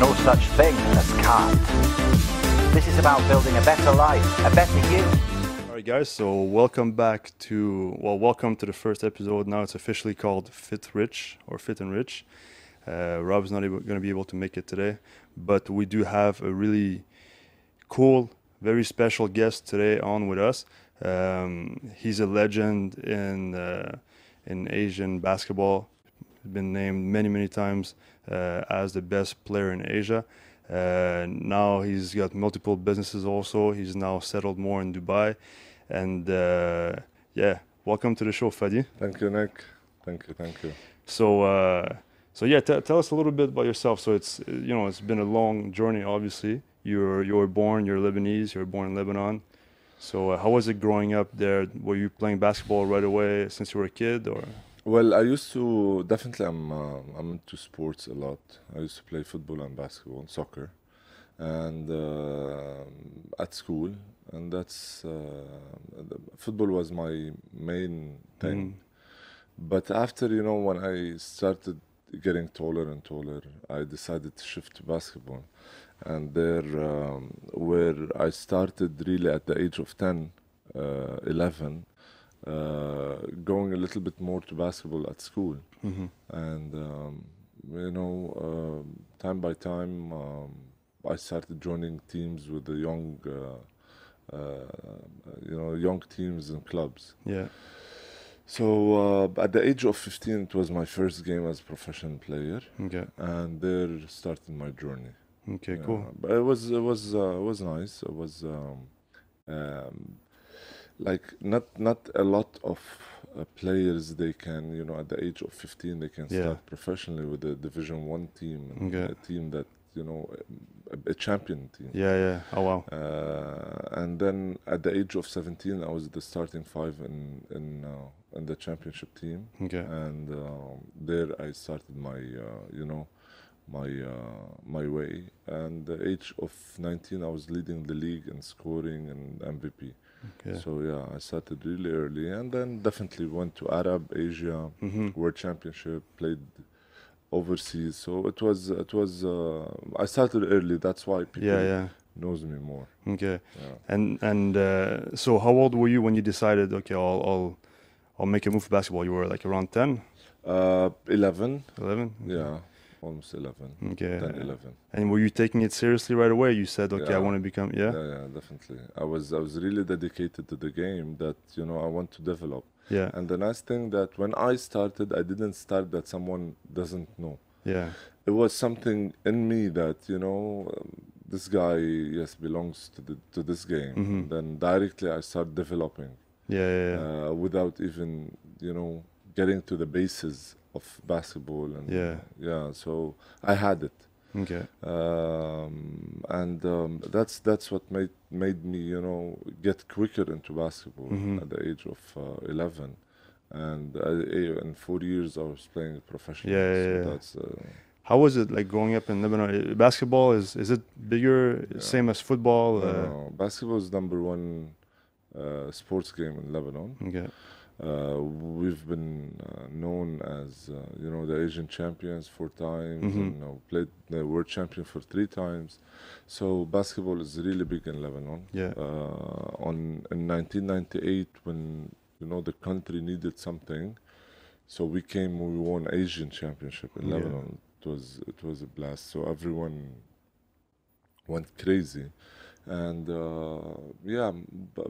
no such thing as can't. This is about building a better life, a better you. All right, guys. So welcome back to well, welcome to the first episode. Now it's officially called Fit Rich or Fit and Rich. Uh, Rob's not going to be able to make it today, but we do have a really cool, very special guest today on with us. Um, he's a legend in uh, in Asian basketball. Been named many, many times as the best player in Asia. Uh, now he's got multiple businesses also. He's now settled more in Dubai. And uh, yeah, welcome to the show, Fadi. Thank you, Nick. Thank you, thank you. So, uh, so yeah, t- tell us a little bit about yourself. So it's you know it's been a long journey. Obviously, you're you were born. You're Lebanese. You were born in Lebanon. So uh, how was it growing up there? Were you playing basketball right away since you were a kid, or? Well, I used to definitely. I'm uh, I'm into sports a lot. I used to play football and basketball, and soccer, and uh, at school, and that's uh, football was my main thing. Mm. But after you know, when I started getting taller and taller, I decided to shift to basketball, and there um, where I started really at the age of 10, uh, 11, uh, going a little bit more to basketball at school, hmm and um, you know, um time by time, um, I started joining teams with the young. Uh, uh, you know, young teams and clubs. Yeah. So uh, at the age of 15, it was my first game as a professional player, Okay. and there started my journey. Okay. Yeah, Cool. But it was it was uh, it was nice. It was um, um, like not not a lot of uh, players they can you know at the age of 15 they can Yeah. start professionally with a Division One team, Okay. a team that you know a, a champion team. Yeah. Yeah. Oh wow. Uh, and then at the age of 17, I was the starting five in in uh, in the championship team Okay. and um, there I started my uh, you know my uh, my way and the age of 19 I was leading the league in scoring and MVP Okay. so yeah I started really early and then definitely went to Arab Asia hmm World Championship played overseas so it was it was uh, I started early that's why people Yeah. Yeah. knows me more Okay. yeah And and uh, so, how old were you when you decided? Okay, I'll I'll I'll make a move for basketball. You were like around 10, uh, 11 11? yeah almost 11 Okay. 10 11 And were you taking it seriously right away? You said, okay, I want to become. Yeah. yeah yeah definitely i was i was really dedicated to the game that you know i want to develop Yeah. and the nice thing that when i started i didn't start that someone doesn't know Yeah. it was something in me that you know um, this guy yes belongs to the to this game Mhm. then directly i start developing Yeah. Yeah. yeah. uh, without even you know getting to the basis of basketball and Yeah. yeah so i had it okay. um, and um, that's that's what made made me you know get quicker into basketball Mhm. at the age of uh, 11 and uh, in four years I was playing professionally Yeah, yeah, so yeah. that's uh, How was it like growing up in Lebanon? Uh, Basketball is is it bigger, same as football? no, Uh, no, basketball is number one uh, sports game in Lebanon Okay. Uh, we've been uh, known as uh, you know the Asian champions four times Mhm. and you know, played the world champion for three times so basketball is really big in Lebanon Yeah. uh, on in 1998 when you know the country needed something so we came we won asian championship in Yeah. lebanon it was it was a blast so everyone went crazy and uh, yeah b-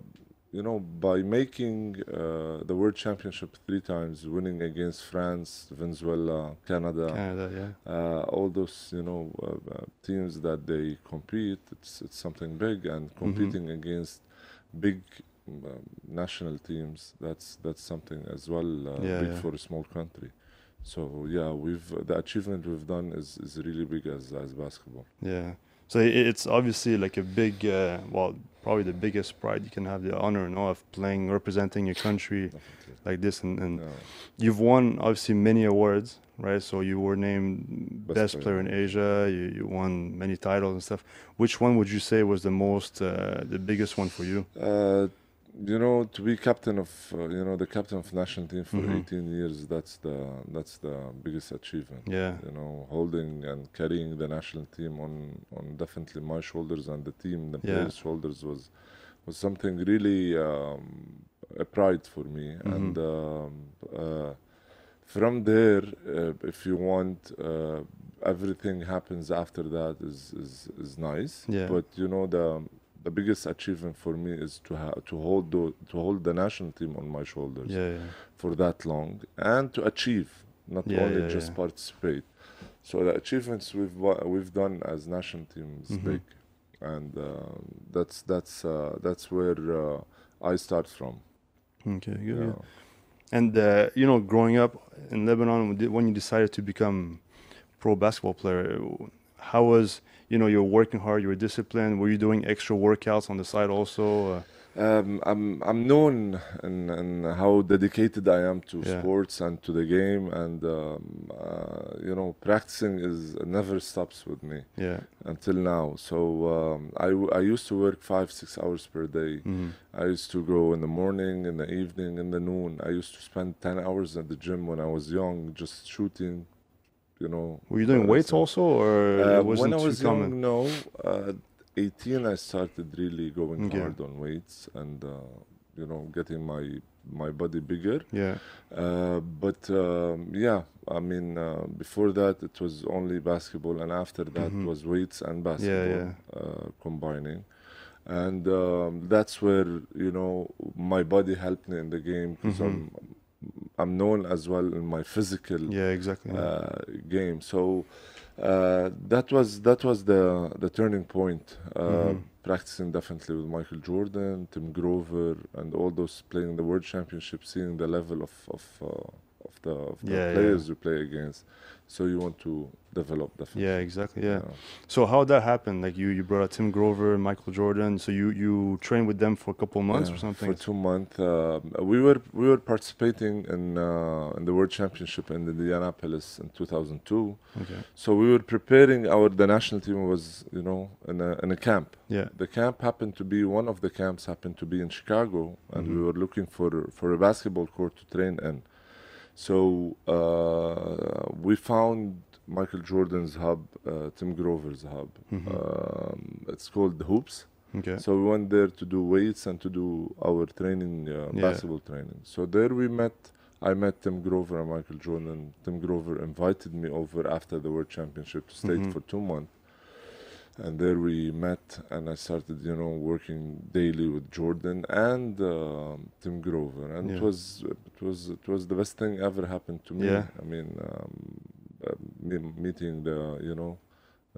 you know by making uh, the world championship three times winning against france venezuela canada Canada. Yeah. uh, all those you know uh, uh, teams that they compete it's it's something big and Mm-hmm. competing against big um, national teams that's that's something as well uh, Yeah, big yeah. for a small country so yeah we've the achievement we've done is, is really big as as basketball Yeah. So it's obviously like a big, uh, well, probably the biggest pride you can have the honor, you know, of playing, representing your country like this, and, and you've won obviously many awards, right? So you were named Best best, player player in Asia. You, you won many titles and stuff. Which one would you say was the most, uh, the biggest one for you? Uh, you know, to be captain of, uh, you know, the captain of national team for Mhm. 18 years, that's the that's the biggest achievement. Yeah. You know, holding and carrying the national team on on definitely my shoulders and the team, the Yeah. players' shoulders was was something really um, a pride for me. Mhm. And um, uh, from there, uh, if you want, uh, everything happens after that is is, is nice. Yeah. But you know the the biggest achievement for me is to ha- to hold the, to hold the national team on my shoulders Yeah, yeah. for that long and to achieve, not Yeah, only just participate. So the achievements we've we've done as national team is Mhm. big, and um, that's that's uh, that's where uh, I start from. Okay, good. And uh, you know, growing up in Lebanon, when you decided to become pro basketball player, how was you know you're working hard, you're disciplined. Were you doing extra workouts on the side also? Uh, Um, I'm I'm known and, in how dedicated I am to Yeah. sports and to the game, and um, uh, you know, practicing is never stops with me yeah. until now. So um, I I used to work five six hours per day. hmm I used to go in the morning, in the evening, in the noon. I used to spend 10 hours at the gym when I was young, just shooting, you know. Were you doing weights also, or Uh, when I was young, no. Uh, 18, I started really going Okay. hard on weights and, uh, you know, getting my my body bigger. Yeah. Uh, but um, yeah, I mean, uh, before that it was only basketball, and after that Mhm. was weights and basketball yeah. Uh, combining, and um, that's where you know my body helped me in the game because Mhm. I'm I'm known as well in my physical Yeah, exactly. yeah. uh, game. So uh, that was that was the the turning point. Uh, Mhm. Practicing definitely with Michael Jordan, Tim Grover, and all those playing the World Championship, seeing the level of of, uh, of the, of the Yeah, yeah. players you play against. So you want to develop definitely. yeah, exactly. Yeah. So how that happen? Like you, you brought out Tim Grover, Michael Jordan. So you you trained with them for a couple months Yeah, or something. For two months, um, we were we were participating in uh, in the World Championship in Indianapolis in 2002. okay. So we were preparing our the national team was you know in a in a camp. Yeah. The camp happened to be one of the camps happened to be in Chicago, and we Mhm. were looking for for a basketball court to train in. So uh, we found Michael Jordan's hub, uh, Tim Grover's hub. Mhm. Um, it's called the Hoops. Okay. So we went there to do weights and to do our training, uh, Yeah. basketball training. So there we met. I met Tim Grover and Michael Jordan. Tim Grover invited me over after the World Championship to stay Mhm. for two months. And there we met, and I started, you know, working daily with Jordan and um Tim Grover, and it was it was it was the best thing ever happened to me. Yeah. I mean, um, uh, meeting the you know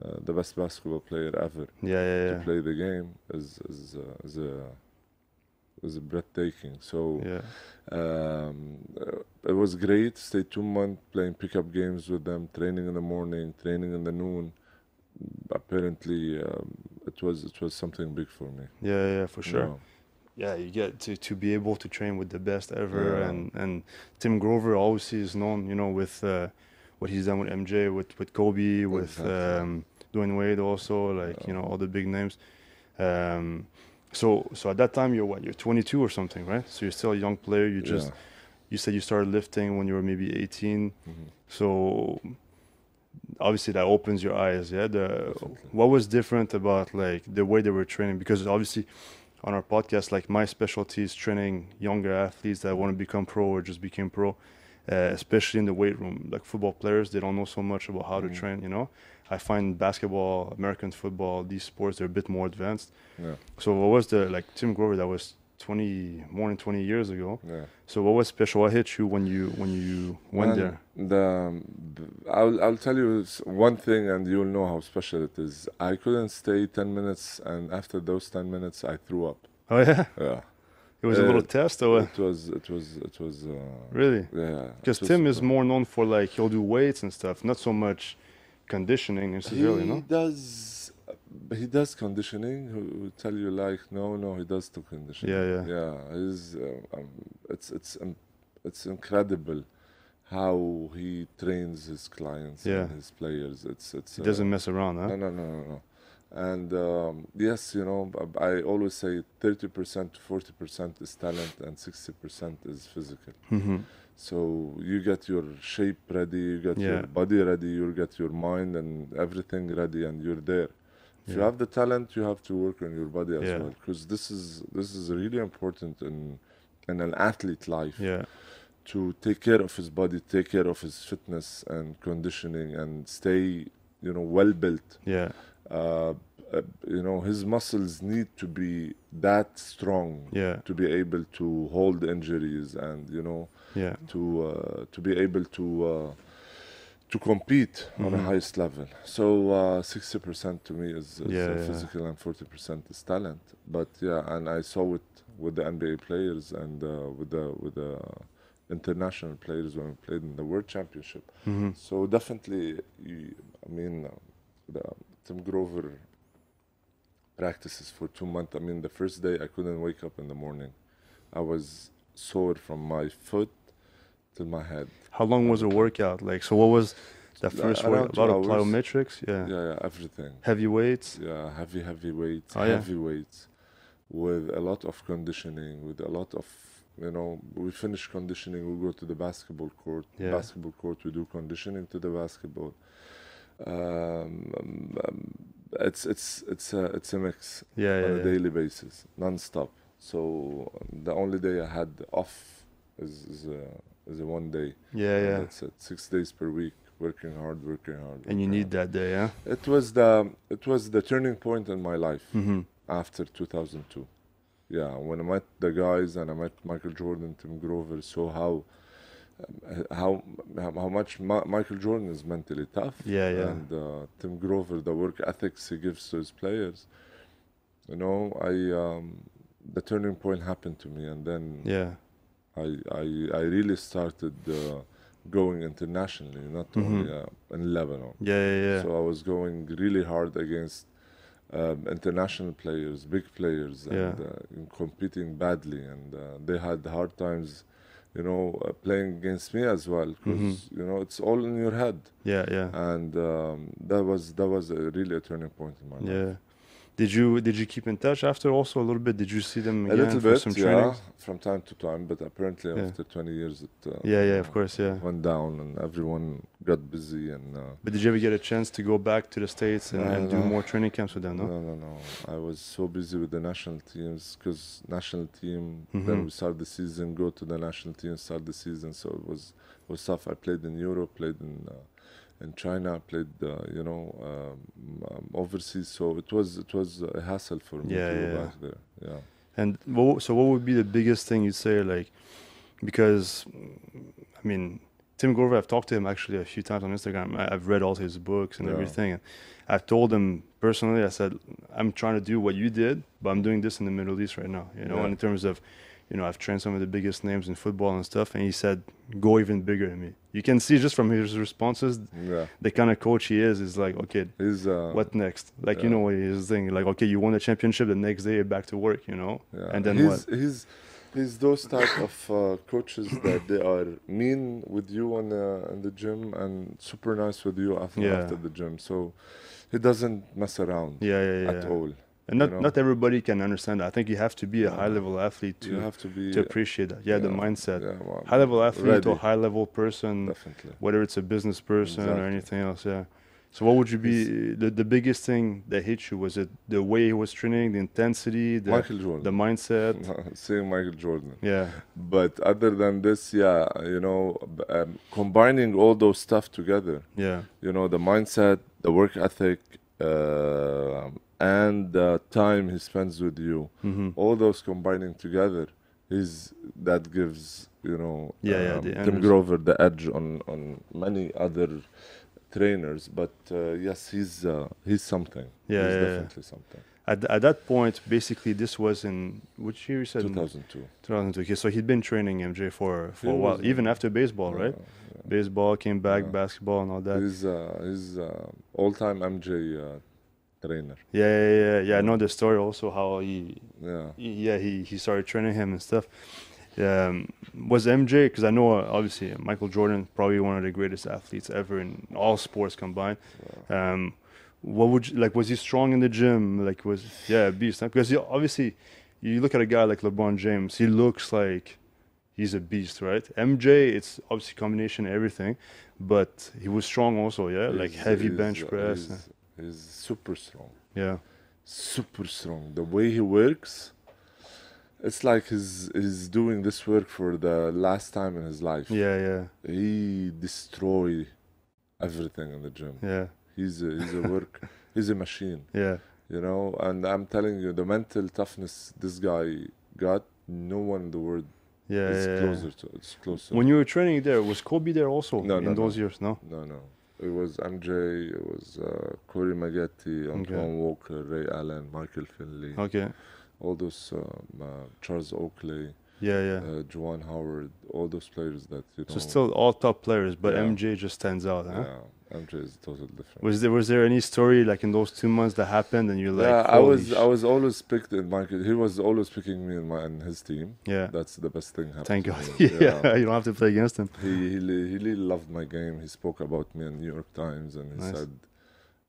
uh, the best basketball player ever Yeah, yeah, yeah. to play the game is is uh, is a is breathtaking. So Yeah. um, uh, it was great. Stay two months playing pickup games with them, training in the morning, training in the noon. Apparently, um, it was it was something big for me. Yeah, yeah, for sure. Yeah. Yeah, you get to, to be able to train with the best ever, Yeah. and and Tim Grover obviously is known, you know, with uh, what he's done with MJ, with with Kobe, with Exactly. um, Dwyane Wade, also like you know all the big names. Um, so so at that time you're what? You're 22 or something, right? So you're still a young player. You just Yeah. you said you started lifting when you were maybe 18. Mhm. So obviously that opens your eyes. Yeah. The Definitely. what was different about like the way they were training? Because obviously on our podcast, like my specialty is training younger athletes that want to become pro or just became pro, uh, especially in the weight room. Like football players, they don't know so much about how to Mhm. train. You know, I find basketball, American football, these sports they're a bit more advanced. Yeah, So what was the like Tim Grover that was 20 more than 20 years ago? yeah. So what was special? What hit you when you when you went And there? The, um, I'll, I'll tell you one thing and you'll know how special it is. I couldn't stay 10 minutes, and after those 10 minutes, I threw up. Oh yeah, Yeah. it was a Uh, little test or? It was, it was, it was, uh, really? yeah. Because Tim is uh, more known for like he'll do weights and stuff, not so much conditioning necessarily. he No. does, he does conditioning. Who who tell you like, no, no, he does do conditioning. Yeah, yeah. Yeah, he's, uh, um, it's, it's, um, it's incredible how he trains his clients Yeah. and his players. It's, it's. He uh, doesn't mess around, huh? No, no, no, no, no. And um, yes, you know, I always say 30% to 40% is talent and 60% is physical. hmm So you get your shape ready, you get Yeah. your body ready, you get your mind and everything ready, and you're there. If you have the talent, you have to work on your body as Yeah. well, because this is this is really important in in an athlete life Yeah. to take care of his body, take care of his fitness and conditioning, and stay, you know, well built. Yeah. Uh, uh, you know, his muscles need to be that strong Yeah. to be able to hold injuries and you know Yeah. to uh, to be able to uh, to compete on the Mhm. highest level. So uh, sixty percent to me is, is Yeah, uh, yeah. physical and forty percent is talent. But yeah, and I saw it with the NBA players and uh, with the with the international players when we played in the World Championship. hmm So definitely, you, I mean, uh, the Tim Grover practices for two months. I mean, the first day I couldn't wake up in the morning. I was sore from my foot to my head. How long was the workout? Like, so what was the Uh, first workout? A lot two of hours. plyometrics? Yeah. Yeah, yeah, everything. Heavy weights? Yeah, heavy, heavy weights, Oh, yeah. heavy weights, with a lot of conditioning, with a lot of, you know, we finish conditioning, we go to the basketball court. Yeah. Basketball court, we do conditioning to the basketball. Um, um, um, it's it's it's a it's a mix Yeah, yeah. on a yeah. daily basis, non-stop. So um, the only day I had off is is a, is a one day. Yeah, and yeah. That's it. Six days per week, working hard, working hard. And you need hard. that day, yeah? It was the it was the turning point in my life hmm after 2002. Yeah, when I met the guys and I met Michael Jordan, Tim Grover, saw how um, how how how much Ma- Michael Jordan is mentally tough. Yeah, yeah. And uh, Tim Grover, the work ethics he gives to his players. You know, I um, the turning point happened to me, and then Yeah. I I I really started uh, going internationally, not only Mhm. uh, in Lebanon. Yeah, yeah, yeah. So I was going really hard against um, international players, big players, and Yeah. uh, and competing badly, and uh, they had hard times, you know, uh, playing against me as well, because Mhm. you know it's all in your head, yeah, yeah. and um, that was that was a, really a turning point in my life. Yeah. Did you did you keep in touch after also a little bit? Did you see them A little for bit, yeah, trainings? from time to time, but apparently Yeah. after 20 years, it uh, Yeah, yeah, of course, yeah. went down, and everyone got busy, and uh, But did you ever get a chance to go back to the states and, No, and do more training camps with them? No. No, no, no. I was so busy with the national teams because national team. Mhm. Then we start the season, go to the national team, start the season. So it was was tough. I played in Europe, played in uh, in China, played uh, you know um, um, overseas. So it was it was a hassle for me Yeah, to go back there. Yeah. And what, so, what would be the biggest thing you'd say, like, because, I mean, Tim Grover, I've talked to him actually a few times on Instagram. I, I've read all his books and Yeah. everything. And I've told him personally, I said, I'm trying to do what you did, but I'm doing this in the Middle East right now, you know, Yeah. in terms of, you know, I've trained some of the biggest names in football and stuff. And he said, go even bigger than me. You can see just from his responses, Yeah. the kind of coach he is, is like, okay, He's uh, what next? Like, you know what he's saying? Like, okay, you won the championship, the next day back to work, you know? Yeah. And then he's, what? He's he's those type of uh, coaches that they are mean with you on the in the gym and super nice with you after Yeah. after the gym. So he doesn't mess around Yeah, yeah, yeah. at all. And not, you know? not everybody can understand that. I think you have to be a Yeah. high level athlete to, you have to be to appreciate that. Yeah, the mindset. Yeah, well, High level athlete or ready, high level person, definitely. whether it's a business person or anything else. Yeah. So, what would you be the, the biggest thing that hit you? Was it the way he was training, the intensity, the, Michael Jordan. the mindset? Saying Michael Jordan. Yeah. But other than this, yeah, you know, um, combining all those stuff together, Yeah. you know, the mindset, the work ethic, uh, and the time he spends with you, hmm all those combining together is that gives you know Yeah, yeah, um, the Tim. Grover the edge on on many other trainers. But uh, yes, he's uh, he's something. Yeah, he's yeah, yeah. definitely something. At, at that point, basically, this was in which year you said? 2002. 2002. Okay, so he'd been training MJ for, for He a while, even after baseball, right? Baseball came back, Yeah. basketball, and all that. He's uh, he's uh, all-time MJ uh, trainer. Yeah, yeah, yeah, yeah. I know the story also how he, Yeah. he- yeah, he, he started training him and stuff. Um, was MJ because I know uh, obviously Michael Jordan probably one of the greatest athletes ever in all sports combined. Um, what would you, like? Was he strong in the gym? Like was yeah, a beast? Because you, obviously, you look at a guy like LeBron James. He looks like he's a beast, right? MJ, it's obviously combination of everything, but he was strong also. Yeah, like heavy bench press. He's, super strong. yeah, super strong. The way he works, it's like he's he's doing this work for the last time in his life. yeah, yeah, He destroy everything in the gym. yeah, He's a, he's a work. he's a machine. yeah. You know, and I'm telling you, the mental toughness this guy got, no one in the world Yeah, is yeah, yeah. closer to. It's closer. When you were training there, was Kobe there also No, in no, those no. years? No. no, no. It was MJ. It was uh, Corey Maggette, Antoine Walker, Ray Allen, Michael Finley. Okay. all those um, uh, Charles Oakley, Yeah, yeah. uh, Juwan Howard, all those players that you know. so still all top players, but Yeah. MJ just stands out, huh? yeah, MJ is totally different. Was there was there any story like in those two months that happened and you're like, yeah, I was sh-" I was always picked in Michael. He was always picking me in my in his team. yeah. That's the best thing happened. Thank God. me. yeah, you don't have to play against him. He he he really loved my game. He spoke about me in New York Times, and he Nice. said,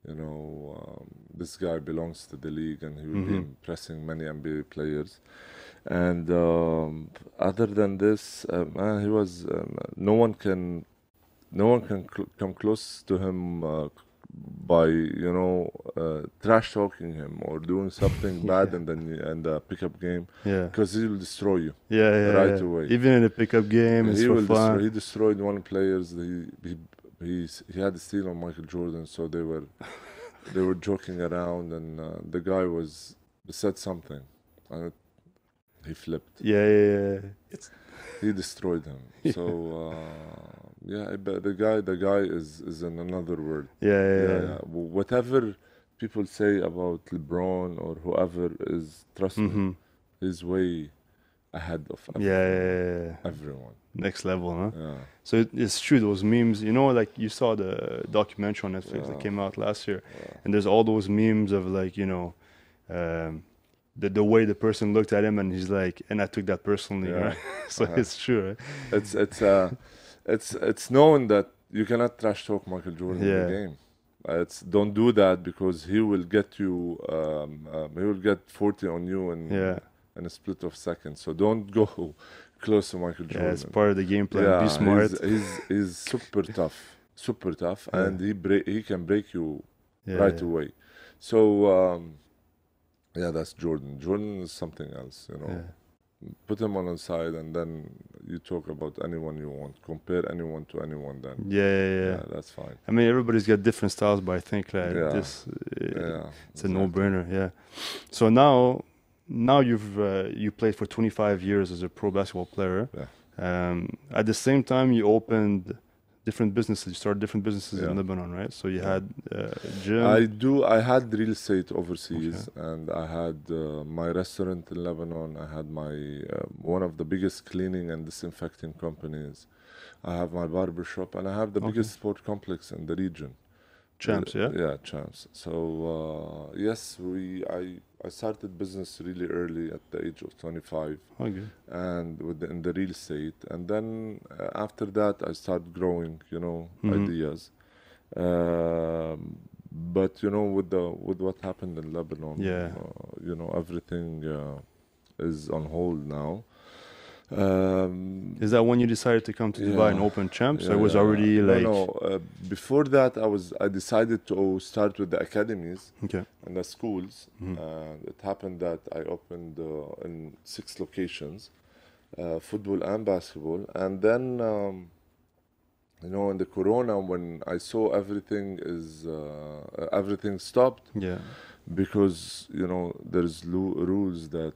you know, um, this guy belongs to the league, and he will be Mhm. impressing many NBA players. And um, other than this, um, uh, he was um, no one can no one can cl- come close to him uh, by you know uh, trash talking him or doing something bad Yeah. in the in the pickup game Yeah. because he will destroy you. Yeah, yeah. Right yeah. away. Even in a pickup game, it's he will destroy, he destroyed one players. He he he's, he had a steal on Michael Jordan, so they were they were joking around, and uh, the guy was said something, and it, he flipped. Yeah, yeah, yeah. He destroyed him. So uh, yeah, but the guy the guy is is in another world. Yeah, yeah, Yeah, yeah. yeah. Whatever people say about LeBron or whoever is, trust me, hmm he's way ahead of Yeah, everyone. yeah, yeah, yeah. everyone. Next level, huh? Yeah. So it, it's true. Those memes, you know, like you saw the documentary on Netflix that came out last year, yeah. and there's all those memes of like, you know, um, the the way the person looked at him, and he's like, and I took that personally. Yeah. Right? so Uh-huh. it's true. Right? it's it's uh it's it's known that you cannot trash talk Michael Jordan in the game. Uh, It's don't do that because he will get you. Um, um, he will get forty on you in Yeah, in a split of seconds. So don't go close to Michael Jordan. yeah. It's part of the game plan. yeah, Be smart. He's, he's he's super tough, super tough, Yeah. and he break he can break you Yeah, right yeah. away. So um, yeah, that's Jordan. Jordan is something else, you know Yeah. put him on the side and then you talk about anyone you want compare anyone to anyone then Yeah, yeah, yeah. yeah, that's fine I mean, everybody's got different styles, but I think like Yeah. this, uh, yeah it's a no-brainer. Yeah. So now, now you've uh, you played for 25 years as a pro basketball player. Yeah. Um, at the same time, you opened different businesses. You started different businesses in Lebanon, right? So you had uh, gym. I do I had real estate overseas and I had uh, my restaurant in Lebanon I had my uh, one of the biggest cleaning and disinfecting companies I have my barber shop and I have the Okay. biggest sport complex in the region Champs, yeah. yeah champs so uh, yes we I I started business really early at the age of 25 Okay. and with the, in the real estate and then uh, after that i started growing you know Mhm. ideas um, but you know with the with what happened in lebanon Yeah. uh, you know everything uh, is on hold now um, Is that when you decided to come to Dubai and open Champs? yeah, it was yeah. already like no uh, before that i was i decided to start with the academies okay? and the schools. Mhm. And it happened that I opened uh, in six locations, uh, football and basketball. And then, um, you know, in the Corona, when I saw everything is uh, everything stopped Yeah. because you know there's lo- rules that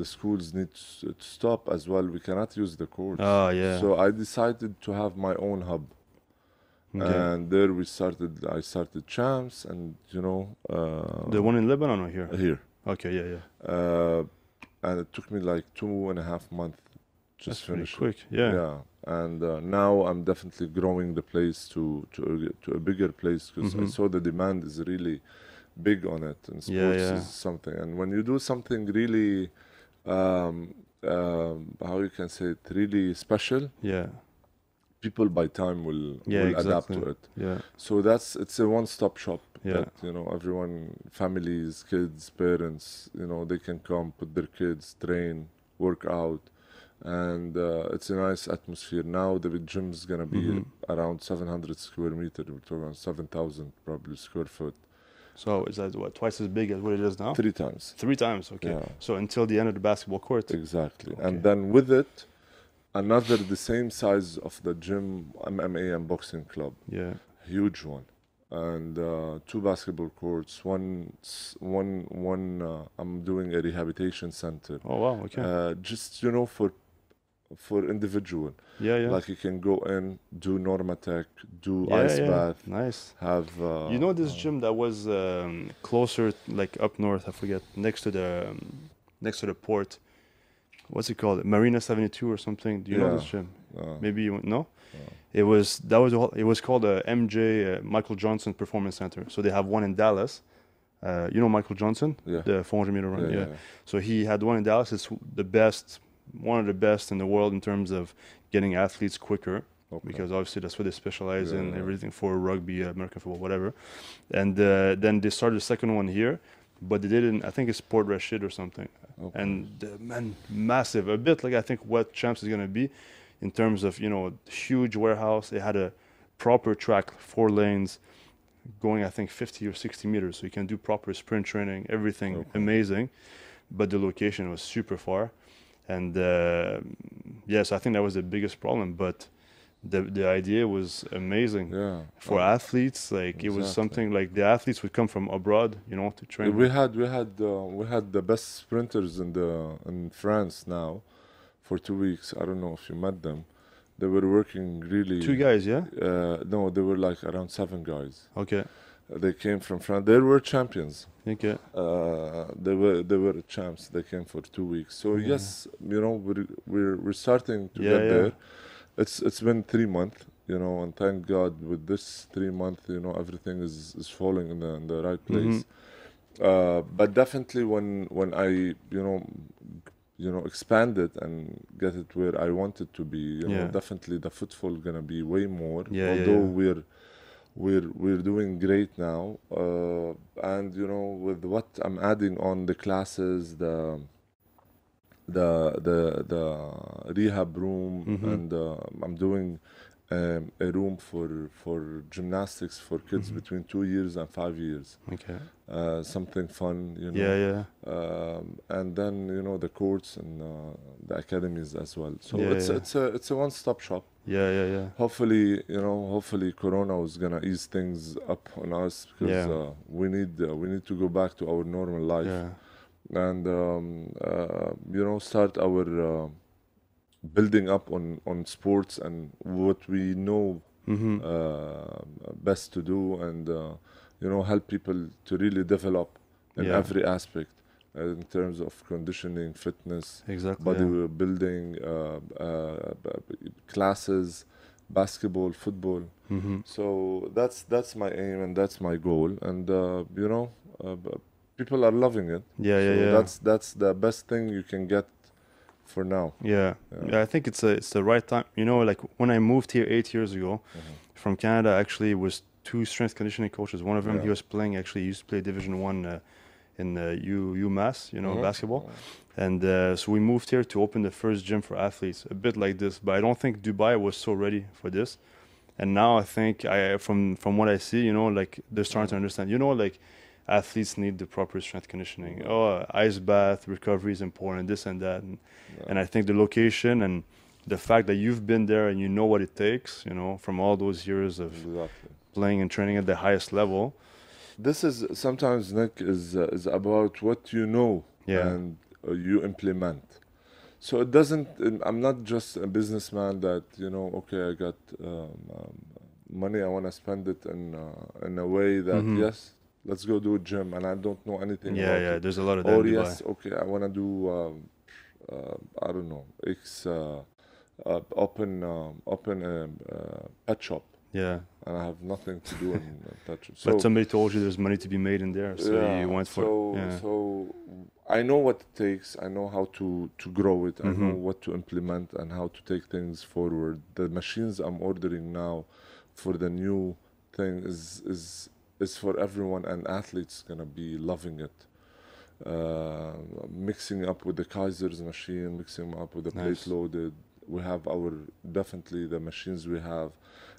the schools need to to stop as well. We cannot use the courts. Oh yeah. So I decided to have my own hub okay. and there we started i started champs and you know uh, the one in Lebanon or here? here Okay. Yeah. Yeah. uh, and it took me like two and a half months just That's finish it. quick. Yeah. yeah and uh, now i'm definitely growing the place to to a, to a bigger place because i Mhm. saw the demand is really big on it and Yeah, sports yeah. is something and when you do something really um, um, how you can say it really special Yeah. people by time will Yeah, will adapt to it. Yeah. So that's it's a one-stop shop Yeah. that you know everyone, families, kids, parents, you know they can come, put their kids, train, work out, and uh, it's a nice atmosphere. Now the gym is gonna be Mhm. around 700 square meter. We're talking 7,000 probably square foot, So is that what twice as big as what it is now? three times. Three times. Okay. Yeah. So until the end of the basketball court. Exactly. Okay. And then with it, another the same size of the gym MMA and boxing club, Yeah. huge one, and uh, two basketball courts. One, one, one. Uh, I'm doing a rehabilitation center, Oh wow. Okay. uh, just you know for for individual. yeah. Yeah. Like you can go in, do Normatec, do yeah, ice yeah. bath, Nice. have. Uh, you know this uh, gym that was um, closer, like up north. I forget. Next to the um, next to the port. What's it called? Marina Seventy Two or something. Do you know this gym? uh, Maybe you no. No. It was that was it was called a MJ uh, Michael Johnson Performance Center. So they have one in Dallas. Uh, you know Michael Johnson, yeah. the 400 meter run. yeah, yeah. yeah. So he had one in Dallas. It's the best, one of the best in the world in terms of getting athletes quicker Okay. because obviously that's what they specialize in, Yeah. everything for rugby, American football, whatever. And uh, then they started the second one here, but they didn't. I think it's Port Rashid or something. Okay. And uh, man, massive, a bit like I think what Champs is going to be in terms of, you know, huge warehouse. They had a proper track, four lanes, going I think 50 or 60 meters. So you can do proper sprint training, everything Okay. amazing. But the location was super far. And uh, yes, I think that was the biggest problem. But the the idea was amazing yeah. for Uh, athletes. Like it was something like the athletes would come from abroad, you know, to train. We had we had uh, we had the best sprinters in the in France now for two weeks. I don't know if you met them. They were working really. Two guys, yeah. Uh, no, they were like around seven guys. Okay, They came from France. They were champions. okay, Uh, they were they were champs. They came for two weeks. So Yeah. yes, you know we're we're we're starting to Yeah, get yeah. there. It's it's been three months, you know, and thank God with this three month, you know, everything is is falling in the in the right place. Mhm. Uh, but definitely when when I you know you know expand it and get it where I want it to be, you know, definitely the footfall gonna be way more. Yeah, yeah, although we're we're we're doing great now, uh, and you know with what I'm adding on the classes, the the the the rehab room, Mhm. and uh, I'm doing um, a room for for gymnastics for kids Mhm. between two years and five years. okay. Uh, something fun, you know. Yeah, yeah, Um, and then you know the courts and uh, the academies as well. So Yeah, it's yeah. it's a it's a one-stop shop. yeah, yeah, yeah. Hopefully, you know, hopefully Corona is gonna ease things up on us because Yeah. uh, we need uh, we need to go back to our normal life Yeah, and um, uh, you know start our uh, building up on on sports and what we know mm-hmm. uh, best to do and uh, you know help people to really develop in Yeah. every aspect uh, in terms of conditioning fitness exactly. body yeah. building uh, uh, classes basketball football Mhm. so that's that's my aim and that's my goal and uh, you know uh, people are loving it Yeah, yeah, yeah. that's that's the best thing you can get for now Yeah. Yeah. yeah, I think it's a it's the right time. You know, like when I moved here eight years ago Mhm. from Canada, actually was two strength conditioning coaches. One of them he was playing actually he used to play Division One uh, in uh, U UMass, you know, Mhm. basketball. And uh, so we moved here to open the first gym for athletes, a bit like this. But I don't think Dubai was so ready for this. And now I think I from from what I see, you know, like they're starting to understand. You know, like athletes need the proper strength conditioning. Mhm. Oh, ice bath recovery is important. This and that. And, Yeah. and I think the location and the fact that you've been there and you know what it takes, you know, from all those years of exactly playing and training at the highest level. this is sometimes nick is uh, is about what you know Yeah. and uh, you implement so it doesn't um, i'm not just a businessman that you know okay i got um, um, money i want to spend it in uh, in a way that Mhm. yes let's go do a gym and i don't know anything Yeah, about yeah. it. There's a lot of that. or yes okay i want to do um, uh, i don't know x uh, uh, open um, open a uh, pet shop Yeah. and I have nothing to do and touch it. but somebody told you there's money to be made in there, so you went for so, it. Yeah. So I know what it takes. I know how to to grow it. I know Mhm. what to implement and how to take things forward. The machines I'm ordering now for the new thing is is is for everyone, and athletes gonna be loving it. Uh, mixing up with the Keiser's machine, mixing up with the Nice. plate loaded. We have our definitely the machines we have.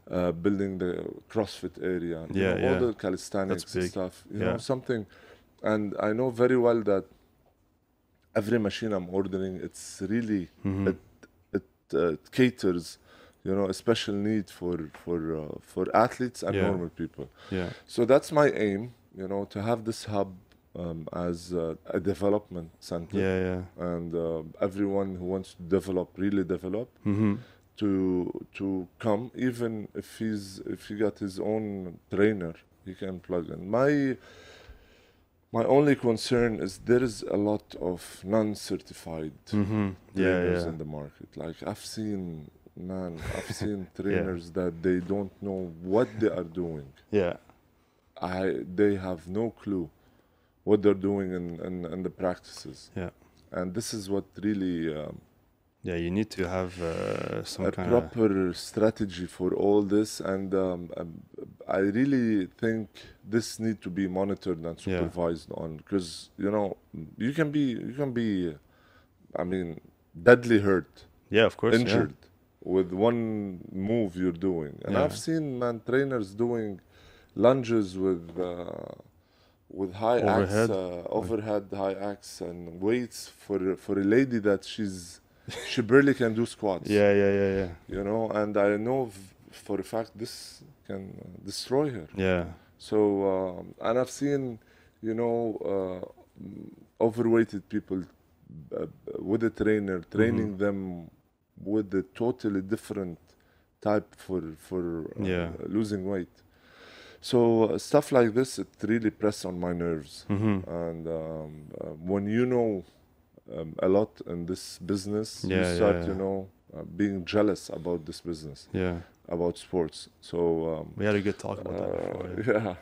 Uh, building the CrossFit area, you Yeah, know, all the calisthenics and stuff. You Yeah. know, something and I know very well that every machine I'm ordering, it's really Mhm. it it, uh, it caters, you know, a special need for for uh, for athletes and Yeah. normal people. Yeah. So that's my aim, you know, to have this hub um, as uh, a development center, Yeah, yeah. and uh, everyone who wants to develop, really develop, Mm-hmm. to to come, even if he's if he got his own trainer, he can plug in. My my only concern is there is a lot of non-certified Mm-hmm. Trainers yeah. in the market. Like I've seen, man, I've seen trainers that they don't know what they are doing. Yeah. I they have no clue what they're doing in in, in the practices. Yeah. And this is what really um, Yeah, you need to have uh, some a kind of proper strategy for all this, and um, um, I really think this need to be monitored and Yeah. supervised on because you know you can be you can be, I mean, deadly hurt, yeah, of course, yeah. With one move you're doing, and Yeah. I've seen man trainers doing lunges with. Uh, with high Overhead? axe, uh, overhead high axe and weights for for a lady that she's she barely can do squats Yeah, yeah, yeah, yeah. you know and i know for a fact this can uh, destroy her Yeah. so um, and i've seen you know uh, overweighted people uh, with a trainer training Mm-hmm. them with a totally different type for for uh, Yeah. losing weight so uh, stuff like this it really press on my nerves Mm-hmm. and um, uh, when you know um, a lot in this business Yeah, you start yeah. you know uh, being jealous about this business Yeah. about sports so um, We had a good talk about that uh, before. Yeah. yeah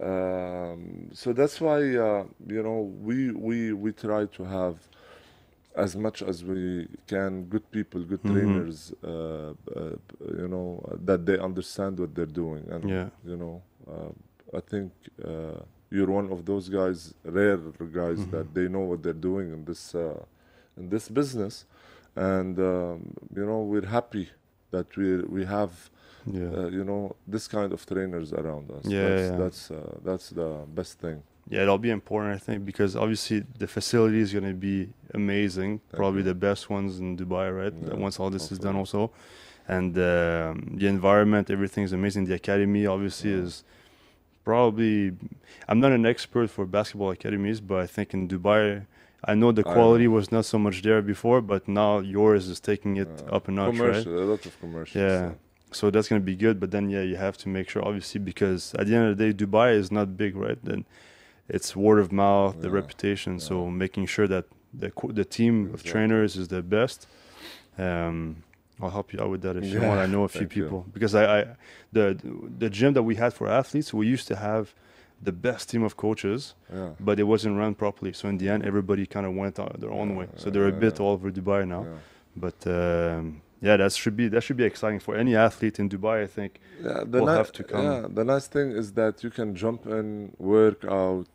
um, so that's why uh, you know we we we try to have as much as we can good people good Mhm. trainers uh, uh, you know that they understand what they're doing and Yeah. you know uh, i think uh, you're one of those guys rare guys Mhm. that they know what they're doing in this uh, in this business and um, you know we're happy that we we have Yeah. uh, you know this kind of trainers around us Yeah, that's yeah. that's uh, that's the best thing Yeah, it'll be important, I think, because obviously the facility is going to be amazing. Probably you. the best ones in Dubai, right? Yeah, Once all this is done, also, and um, the environment, everything is amazing. The academy, obviously, Yeah. is probably. I'm not an expert for basketball academies, but I think in Dubai, I know the quality know. was not so much there before, but now yours is taking it Uh, up a notch, right? commercial a lot of commercials Yeah. So that's gonna be good, but then yeah, you have to make sure obviously because at the end of the day, Dubai is not big, right? Then it's word of mouth, the Yeah, reputation. So making sure that the the team of Exactly. trainers is the best. Um, I'll help you out with that if you want. I know a few thank you. people because I, I the the gym that we had for athletes, we used to have the best team of coaches, yeah but it wasn't run properly. So in the end, everybody kind of went their own Yeah, way. So yeah, they're a yeah, bit yeah. all over Dubai now. yeah. But um, yeah, that should be that should be exciting for any athlete in Dubai. I think. Yeah, the will ni- have to come. Yeah, the nice thing is that you can jump in, work out.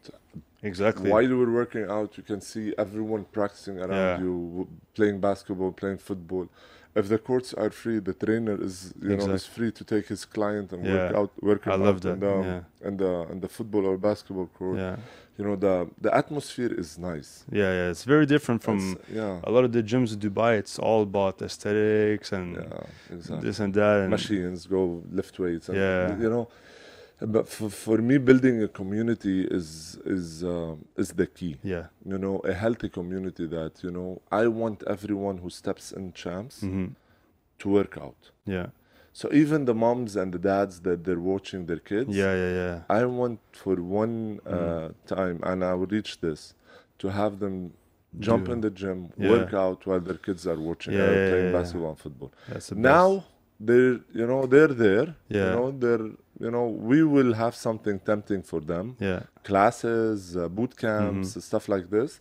Exactly. While you were working out, you can see everyone practicing around Yeah. you, playing basketball, playing football. If the courts are free, the trainer is you know is free to take his client and work out, work I love out that. in the, Yeah. in the in the football or basketball court. Yeah. You know the the atmosphere is nice. Yeah, yeah. It's very different from It's- yeah, a lot of the gyms in Dubai. It's all about aesthetics and yeah, exactly. this and that. And machines, go lift weights. And, Yeah. You know, but for, for me, building a community is is um, is the key. Yeah. You know, a healthy community that you know. I want everyone who steps in champs hmm to work out. Yeah. So even the moms and the dads that they're watching their kids. Yeah. Yeah. Yeah. I want for one uh, Mhm. time, and I will reach this, to have them jump in the gym, Yeah. work out while their kids are watching, Yeah, uh, yeah, playing yeah, basketball and football. The Now best. they're you know they're there. Yeah. You know they're you know we will have something tempting for them. Yeah. classes, uh, boot camps, Mm-hmm. stuff like this.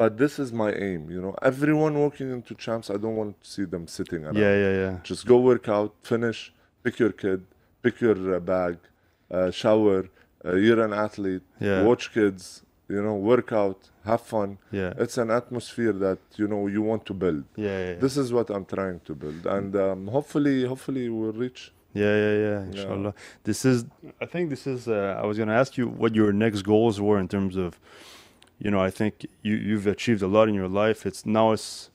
But this is my aim, you know. Everyone walking into champs, I don't want to see them sitting around. Yeah. Yeah. Yeah. Just go work out, finish, pick your kid, pick your uh, bag, uh, shower. Uh, you're an athlete. Yeah. Watch kids, you know, work out, have fun. Yeah. It's an atmosphere that you know you want to build. Yeah. Yeah. This is what I'm trying to build, and um, hopefully, hopefully, we'll reach. Yeah, yeah, yeah. Inshallah. This is. I think this is. Uh, I was gonna ask you what your next goals were in terms of, you know, I think you you've achieved a lot in your life. It's now it's,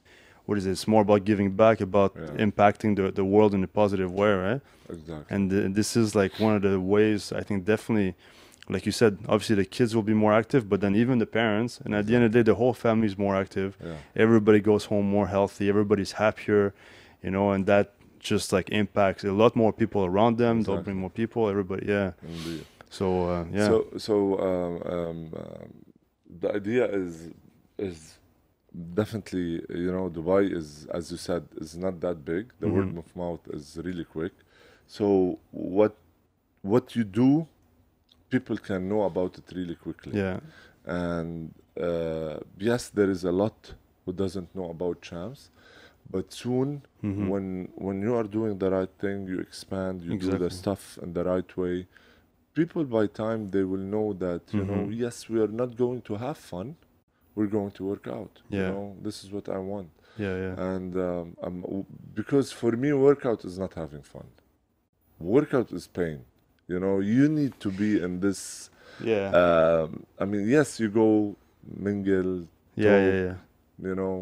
what is it? It's more about giving back, about Yeah. impacting the the world in a positive way, right? Exactly. And uh, this is like one of the ways I think definitely, like you said, obviously the kids will be more active, but then even the parents, and at the end of the day, the whole family is more active. Yeah. Everybody goes home more healthy. Everybody's happier, you know, and that just like impacts a lot more people around them. They'll bring more people. Everybody, yeah. Indeed. So uh, yeah, So so um, um, um, the idea is is definitely you know Dubai is as you said is not that big. The word Mhm. of mouth is really quick. So what what you do, people can know about it really quickly. yeah, And uh, yes, there is a lot who doesn't know about champs. But soon, Mhm. when when you are doing the right thing, you expand, you do the stuff in the right way. People by time they will know that you know Mhm. yes we are not going to have fun, we're going to work out. yeah. You know this is what I want, yeah, yeah, and um, um, w- because for me workout is not having fun. Workout is pain. You know you need to be in this. yeah, Um, I mean yes you go mingle, yeah, talk, yeah, yeah, you know,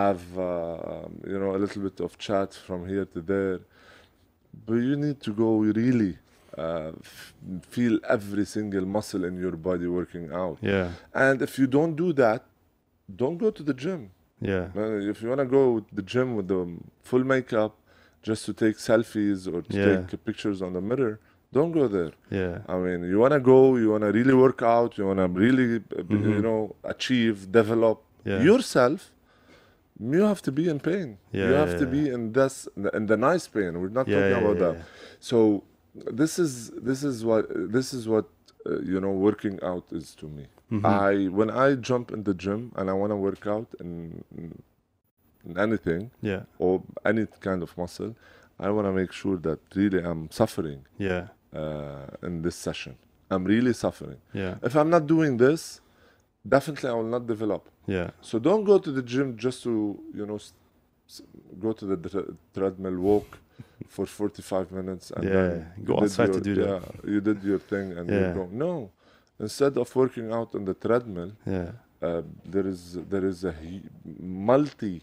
have uh, you know a little bit of chat from here to there, but you need to go really uh, feel every single muscle in your body working out. yeah, And if you don't do that, don't go to the gym. yeah, Uh, If you want to go to the gym with the full makeup just to take selfies or to Yeah. take pictures on the mirror, don't go there. yeah, I mean, you want to go, you want to really work out, you want to really, uh, Mhm. you know, achieve, develop Yeah. yourself. You have to be in pain. Yeah, you have yeah, to yeah. be in this, in the nice pain. We're not talking about that. So this is this is what this is what uh, you know working out is to me. Mhm. I when I jump in the gym and I want to work out in, in in anything yeah, or any kind of muscle, I want to make sure that really I'm suffering yeah, uh, in this session. I'm really suffering. yeah, If I'm not doing this, definitely I will not develop. yeah, So don't go to the gym just to you know go to the tre- treadmill, walk for 45 minutes, and Yeah, then go outside to do that. Yeah, you did your thing, and Yeah. you go. No, instead of working out on the treadmill, yeah, uh, there is there is a multi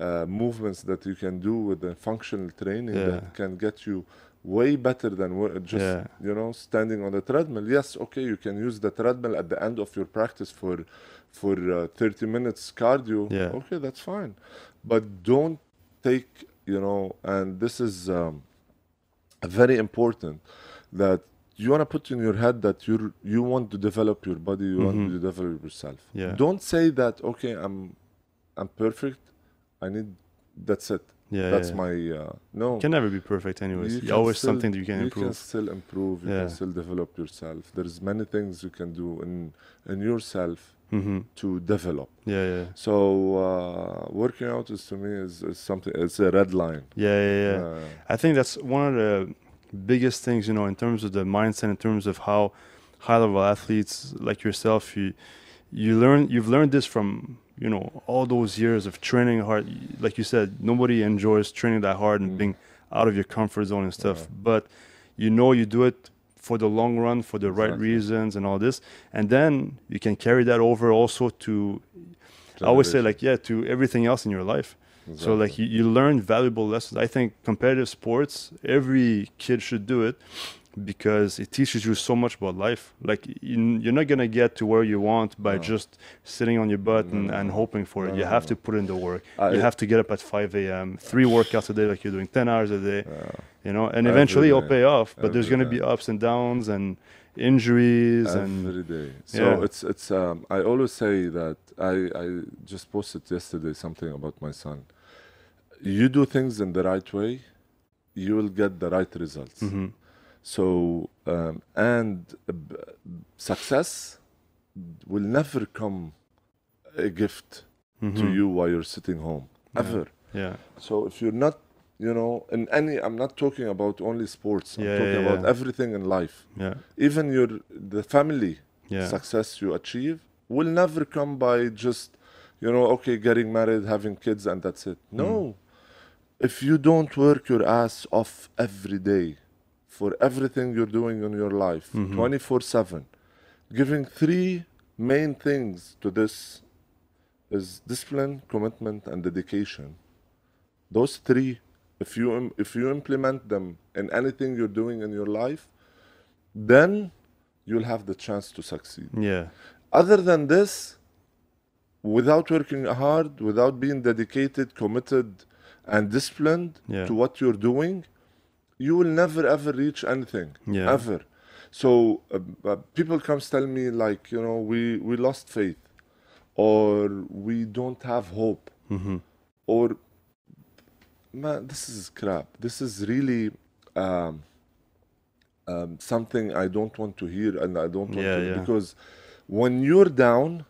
uh, movements that you can do with the functional training Yeah. that can get you way better than just Yeah. you know standing on the treadmill. Yes, okay, you can use the treadmill at the end of your practice for for uh, 30 minutes cardio. Yeah. Okay, that's fine, but don't take you know, and this is um, very important that you want to put in your head that you you want to develop your body, you want Mhm. to develop yourself. Yeah. Don't say that. Okay, I'm I'm perfect. I need. That's it. yeah. that's yeah. my uh, no. Can never be perfect, anyways. You You always still- something that you can You can improve. still improve. You Yeah. can still develop yourself. There's many things you can do in in yourself hmm to develop. Yeah, yeah, So uh, working out is to me is, is something. It's a red line. yeah, yeah, yeah. Uh, I think that's one of the biggest things, you know, in terms of the mindset, in terms of how high level athletes like yourself, you you learn you've learned this from you know all those years of training hard. Like you said, nobody enjoys training that hard and Mm. being out of your comfort zone and stuff. Yeah. But you know you do it for the long run, for the right Exactly. reasons, and all this, and then you can carry that over also to. I always say like yeah to everything else in your life. So like you, you learn valuable lessons. I think competitive sports, every kid should do it because it teaches you so much about life. Like you, you're not gonna get to where you want by No. just sitting on your butt No, and, and hoping for it. No, You no, have to put in the work. I- you have to get up at 5 a.m. Three workouts a day, like you're doing 10 hours a day. Yeah. You know, and Every eventually it'll pay off. But there's gonna be ups and downs and injuries and every day. So Yeah. it's it's. Um, I always say that I I just posted yesterday something about my son. You do things in the right way, you will get the right results. Mhm. So, um, and uh, b- success will never come a gift to Mhm. you while you're sitting home, Yeah. ever. Yeah. So, if you're not, you know, in any, I'm not talking about only sports, I'm Yeah, talking yeah, about everything in life. Yeah. Even your the family Yeah. success you achieve will never come by just, you know, okay, getting married, having kids, and that's it. No. If you don't work your ass off every day for everything you're doing in your life, Mhm. 24 7, giving three main things to this is discipline, commitment, and dedication. Those three, if you if you implement them in anything you're doing in your life, then you'll have the chance to succeed. Yeah. Other than this, without working hard, without being dedicated, committed, and disciplined Yeah. to what you're doing, you will never ever reach anything. Yeah. Ever. So uh, uh, people comes tell me like, you know, we we lost faith, or we don't have hope, Mm-hmm. or man, this is crap. This is really um, um, something I don't want to hear, and I don't want Yeah, to yeah. because when you're down,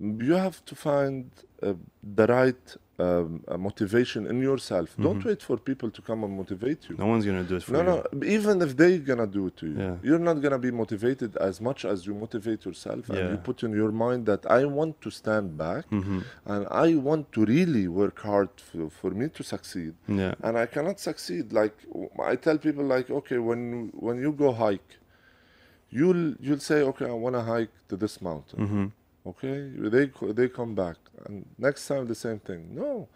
you have to find uh, the right um, motivation in yourself. Don't Mhm. wait for people to come and motivate you. No one's gonna do it for No, you. no. No. Even if they're gonna do it to you, Yeah. you're not gonna be motivated as much as you motivate yourself, and you put in your mind that I want to stand back, Mm-hmm. and I want to really work hard for, for me to succeed Yeah. and I cannot succeed. Like I tell people, like okay, when when you go hike, you'll you'll say, okay, I want to hike to this mountain. Mm-hmm. Okay, they they come back, and next time the same thing. No,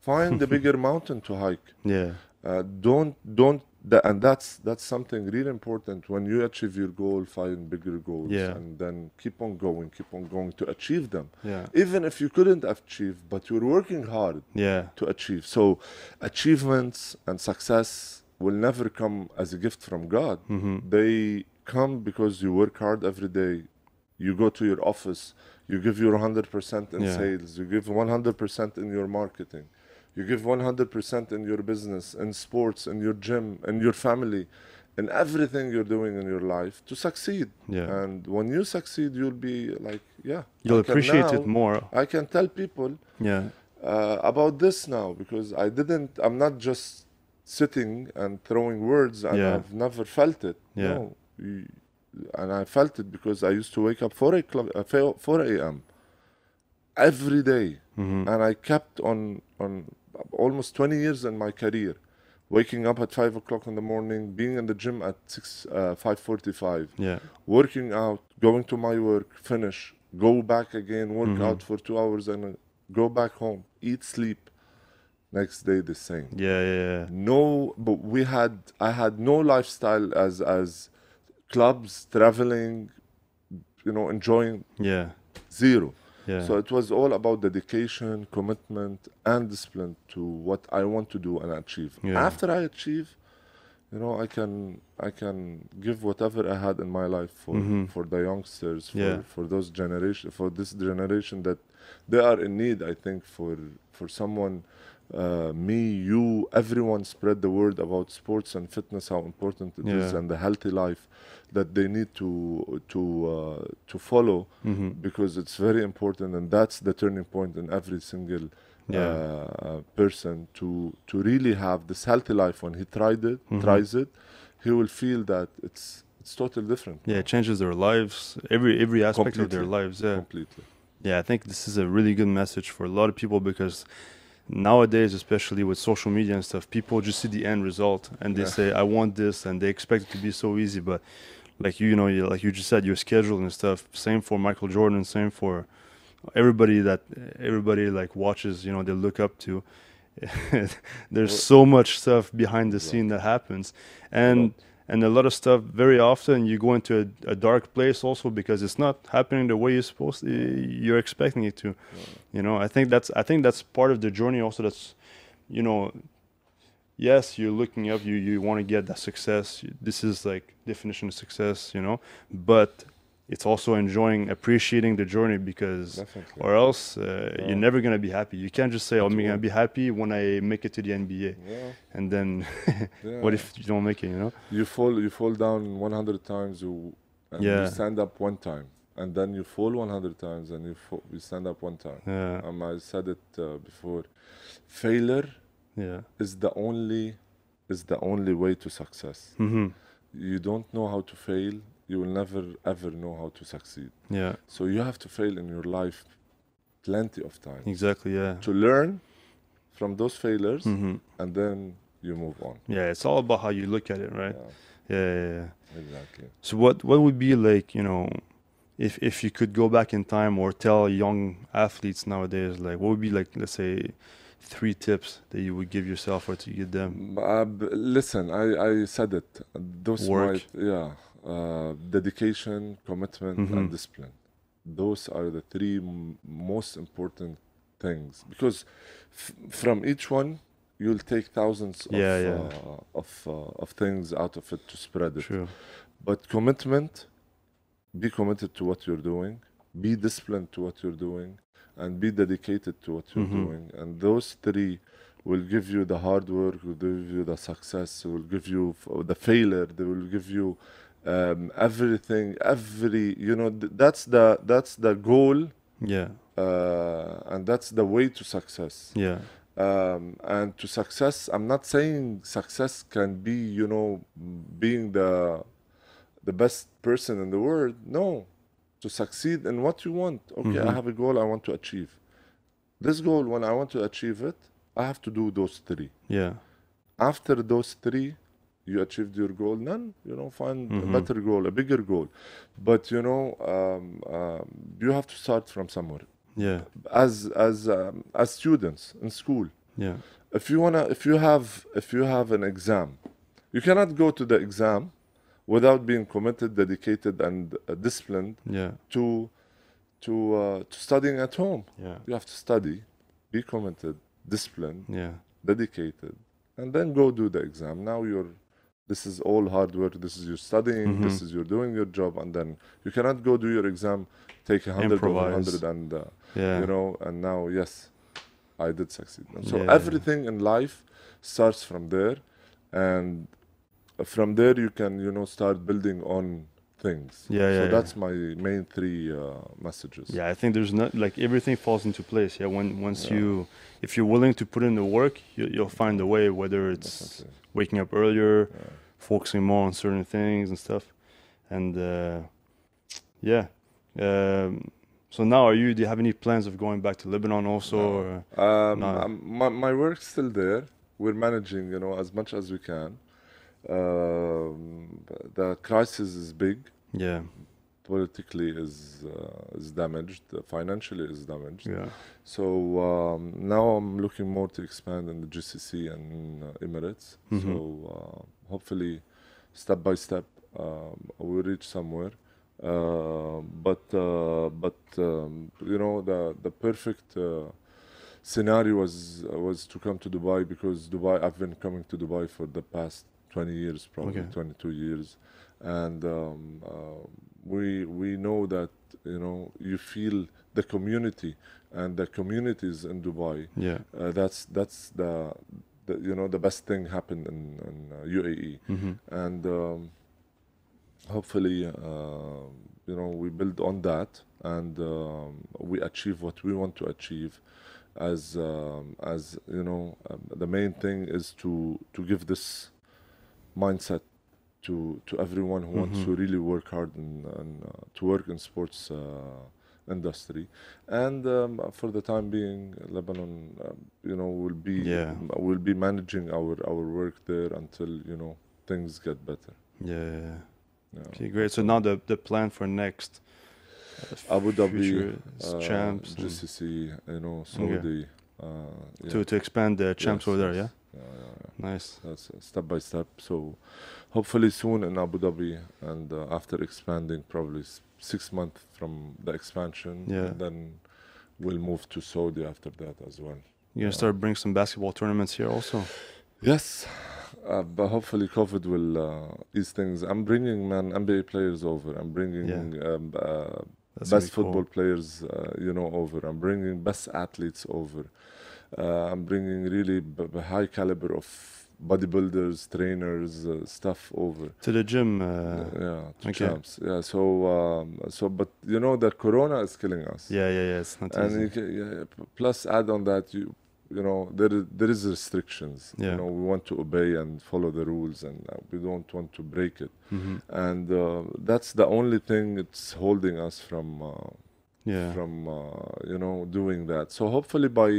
find the bigger mountain to hike. Yeah. Uh, don't don't tha- and that's that's something really important when you achieve your goal. Find bigger goals, Yeah. and then keep on going, keep on going to achieve them. Yeah. Even if you couldn't achieve, but you're working hard Yeah. to achieve. So achievements and success will never come as a gift from God. Mm-hmm. They come because you work hard every day. You go to your office, you give your 100% in Yeah. sales, you give 100% in your marketing, you give 100% in your business, in sports, in your gym, in your family, in everything you're doing in your life to succeed. Yeah. And when you succeed, you'll be like, yeah. You'll appreciate it more. I can tell people Yeah. uh, about this now because I didn't. I'm not just sitting and throwing words, and Yeah. I've never felt it. Yeah. No, You- and I felt it because I used to wake up 4 o'clock, uh, 4 4 a.m. every day, Mm-hmm. and I kept on on almost 20 years in my career, waking up at 5 o'clock in the morning, being in the gym at 6 uh, 5:45 Yeah. working out, going to my work, finish, go back again, work Mhm. out for two hours, and go back home, eat, sleep. Next day the same. Yeah. Yeah. yeah. No, but we had I had no lifestyle as as clubs, traveling, you know, enjoying Yeah. zero. Yeah. So it was all about dedication, commitment, and discipline to what I want to do and achieve. Yeah. After I achieve, you know, I can I can give whatever I had in my life for Mhm. for the youngsters, for, Yeah. for those generation, for this generation that they are in need. I think for for someone. Uh, me, you, everyone spread the word about sports and fitness, how important it is, and the healthy life that they need to to uh, to follow mm-hmm. because it's very important and that's the turning point in every single Yeah. uh, person to to really have this healthy life when he tried it Mhm. tries it he will feel that it's it's totally different Yeah. It changes their lives. Every every aspect of their lives. Yeah. completely Yeah, I think this is a really good message for a lot of people because nowadays, especially with social media and stuff, people just see the end result and they Yeah. say, "I want this," and they expect it to be so easy. But like you, you know, you, like you just said, your schedule and stuff. Same for Michael Jordan. Same for everybody that everybody like watches. You know, they look up to. There's so much stuff behind the scene that happens, and and a lot of stuff very often you go into a, a dark place also because it's not happening the way you're supposed to, you're expecting it to you know i think that's i think that's part of the journey also that's you know yes you're looking up you you want to get that success this is like definition of success you know but it's also enjoying, appreciating the journey because, Definitely. or else uh, Yeah. you're never gonna be happy. You can't just say, "Oh, I'm gonna be happy when I make it to the NBA," Yeah. and then yeah. what if you don't make it? You know? you fall you fall down 100 times you you stand up one time and then you fall 100 times and you fall, you stand up one time Yeah, um, i said it uh, before failure yeah. is the only is the only way to success hmm you don't know how to fail you will never ever know how to succeed Yeah, so you have to fail in your life plenty of time exactly. Yeah. to learn from those failures hmm and then you move on Yeah, it's all about how you look at it, right? yeah, Yeah, yeah, yeah. exactly So what what would be like, you know, if if you could go back in time or tell young athletes nowadays, like what would be like, let's say, three tips that you would give yourself or to give them? Uh, listen, I, I said it. Those Work. might, yeah, uh, dedication, commitment, Mhm. and discipline. Those are the three m- most important things because f- from each one you'll take thousands of Yeah, yeah. Uh, of uh, of things out of it to spread it. True. But commitment, be committed to what you're doing, be disciplined to what you're doing, and be dedicated to what you're Mhm. doing. And those three will give you the hard work, will give you the success, will give you f- the failure, they will give you um, everything, every you know. Th- that's the that's the goal, Yeah. uh, and that's the way to success Yeah. um, and to success i'm not saying success can be you know being the the best person in the world no to succeed in what you want okay i Mhm. have a goal i want to achieve this goal when i want to achieve it i have to do those three Yeah. after those three you achieved your goal then you know find Mhm. a better goal a bigger goal but you know um, um, you have to start from somewhere Yeah. as as um, as students in school Yeah. if you wanna if you have if you have an exam you cannot go to the exam without being committed dedicated and uh, disciplined Yeah. to to uh, to studying at home Yeah. you have to study be committed disciplined Yeah. dedicated and then go do the exam now you're this is all hard work this is your studying this Mhm. is you're doing your job and then you cannot go do your exam take a hundred over hundred and uh, Yeah. you know and now yes i did succeed and so Yeah. everything in life starts from there and from there you can you know start building on things Yeah, so yeah, yeah. that's my main three uh, messages Yeah, I think there's not like everything falls into place. Yeah, when once Yeah. you, if you're willing to put in the work, you, you'll find a way. Whether it's Definitely. waking up earlier, Yeah. focusing more on certain things and stuff, and uh, yeah. Um, so now, are you? Do you have any plans of going back to Lebanon also? No. Or, um, my, my work's still there. We're managing, you know, as much as we can. Um, the crisis is big. yeah, Politically is uh, is damaged. uh, Financially is damaged. yeah, So um, now I'm looking more to expand in the GCC and uh, Emirates. Mhm. So uh, hopefully, step by step, um, we'll reach somewhere. Uh, but uh, but um, you know the the perfect uh, scenario was was to come to Dubai because Dubai I've been coming to Dubai for the past 20 years probably Okay. 22 years and um, uh, we we know that you know you feel the community and the communities in Dubai yeah. uh, that's that's the, the you know the best thing happened in, in uh, UAE hmm and um, hopefully uh, you know we build on that and um, we achieve what we want to achieve as um, as you know um, the main thing is to to give this mindset to to everyone who wants Mhm. to really work hard and, and uh, to work in sports uh, industry and um, for the time being Lebanon um, you know will be Yeah. will be managing our our work there until you know things get better Yeah, yeah. Okay, great. So now the the plan for next uh, Abu Dhabi, uh, champs GCC, you know, Saudi. Uh, yeah. to to expand the champs Yes, over there. Yeah, Yeah, yeah, yeah. nice. That's step by step. So hopefully soon in Abu Dhabi, and uh, after expanding, probably s- six months from the expansion, Yeah. then we'll move to Saudi after that as well. You're gonna start bring some basketball tournaments here also. Yes, uh, but hopefully COVID will uh, ease things. I'm bringing man NBA players over. I'm bringing Yeah. um, uh, best be cool. football players, uh, you know, over. I'm bringing best athletes over. Uh, I'm bringing really b- b- high caliber of bodybuilders, trainers, uh, stuff over. to the gym. Uh, yeah, to okay. champs. Yeah. So, um, so, but you know, that corona is killing us. yeah, yeah, yeah. It's not And easy. you ca yeah, plus add on that you you know there is, there is restrictions. Yeah. You know we want to obey and follow the rules, and uh, we don't want to break it. Mm-hmm. And uh, that's the only thing it's holding us from uh, Yeah. from uh, you know doing that. So hopefully by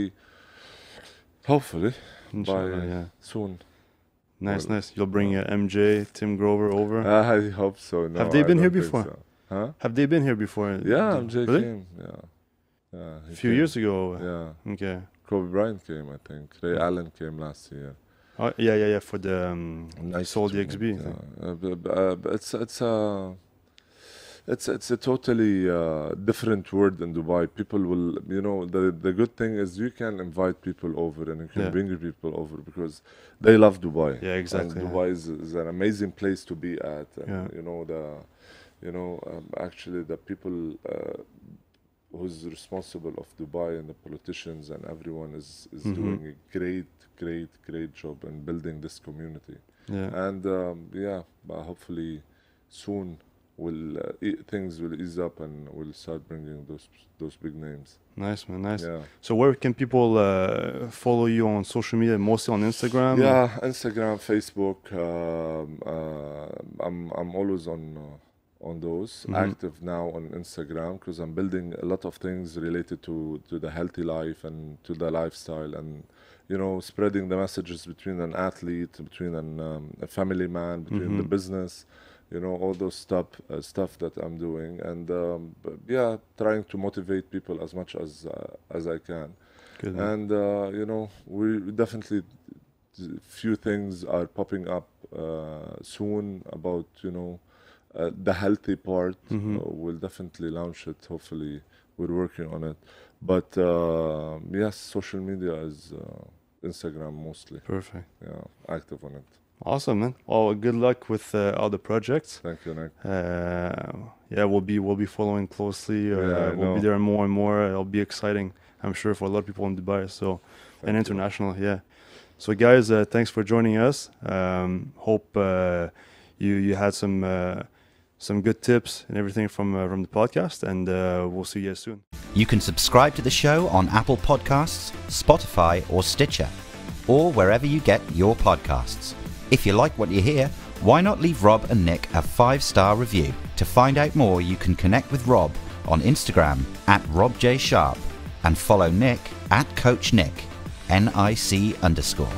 hopefully Inshallah, by yeah. soon. Nice, well, nice. You'll bring uh, MJ, Tim Grover over. I hope so. No, Have they I been here before? so. Huh? Have they been here before? Yeah, MJ really? came. Yeah, yeah. A few came. years ago. Yeah, Okay. Kobe Bryant came. I think Ray Allen came last year. Oh, yeah, yeah, yeah. For the um, Nice sold the XB. Yeah. Uh, b- b- uh, but it's it's a it's it's a totally uh, different world in Dubai. People will, you know, the the good thing is you can invite people over and you can Yeah. bring people over because they love Dubai. Yeah, exactly. And Dubai is, is an amazing place to be at. And, Yeah. You know the, you know, um, actually the people. Uh, Who's responsible of Dubai and the politicians and everyone is, is Mhm. doing a great, great, great job in building this community Yeah. and um, yeah, but hopefully soon will uh, things will ease up and we'll start bringing those those big names. Nice, man. Nice. Yeah, So where can people uh, follow you on social media? Mostly on Instagram. yeah, Instagram, Facebook. Um, uh, I'm I'm always on. Uh, on those Mhm. active now on Instagram because I'm building a lot of things related to to the healthy life and to the lifestyle and you know spreading the messages between an athlete between an um, a family man between the Mhm. business you know all those stuff uh, stuff that I'm doing. And um, but yeah trying to motivate people as much as uh, as I can. Good. and uh, you know we definitely few things are popping up uh, soon about you know uh, the healthy part. Mhm. uh, we'll definitely launch it. Hopefully we're working on it. But uh, yes social media is uh, instagram mostly. Perfect. yeah active on it Awesome, man. Well, good luck with uh, all the projects. thank you Nic Uh, yeah, we'll be we'll be following closely. Uh, Yeah, we'll be there more and more. It'll be exciting, I'm sure, for a lot of people in Dubai. So Thank and you. international, yeah. So guys, uh, thanks for joining us. Um, hope uh, you you had some uh, some good tips and everything from uh, from the podcast, and uh, we'll see you guys soon. You can subscribe to the show on Apple Podcasts, Spotify, or Stitcher, or wherever you get your podcasts. If you like what you hear, why not leave Rob and Nic a five star review? To find out more, you can connect with Rob on Instagram at RobJSharp and follow Nic at Coach Nic, N I C underscore.